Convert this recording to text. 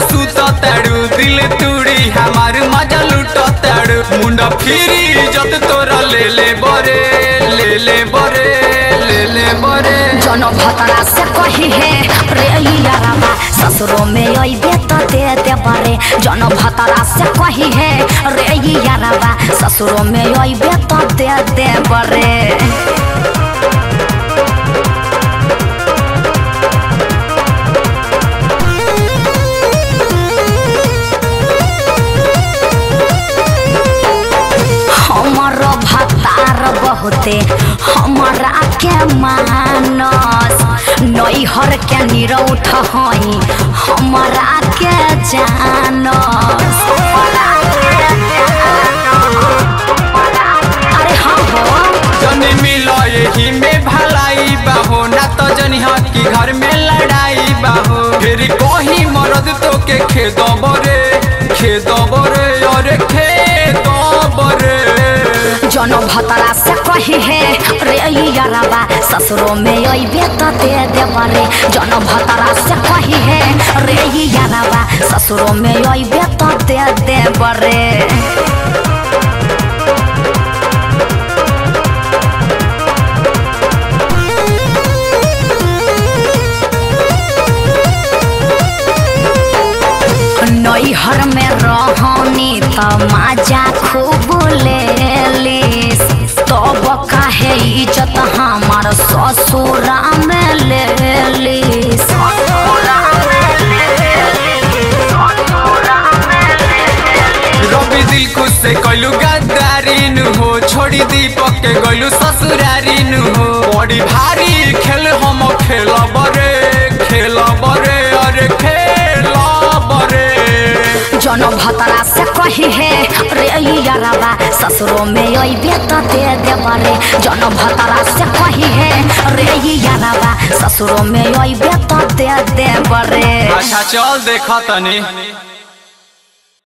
पे तड़ू, दिल हमार मज़ा तड़ू। मुंडा फिरी तोरा ले ले बरे, ले ले बरे, ले ले बरे। जन से कही है, रे ससुरो में अइबे त दे दे बरे। जन से कही है, रे ससुरो में अइबे दे दे बरे। बहुते हमरा के मानस नैहर के निरौठ हई। हमरा के जानस। हाँ हो। तो घर में लड़ाई बाहो। फिर कही मरद तो के खेद बरे खेद बरे। याराबा ससुरो में अइबे त दे दे बरे जनो भतरा से कही है, रे याराबा ससुरो में अइबे त दे दे बरे नैहर में रहनी त माजा खूब लेलिस। तब काहे इज़्ज़त हमार ससुरा लेलिस रवि दिल खुश से कैलू गद्दारी हो, छोड़ी दीपक के गलू ससुरारीन हो। बड़ी भारी खेल हम खेल बरे खेल बरे अरे खेल जनो भतरा से कही है, रे यारवा ससुरो में ओई बेटा दे दे बरे जनो भतरा से कही है, रे यारवा ससुरो में ओई बेटा दे दे बरे अच्छा चल देखा तनी।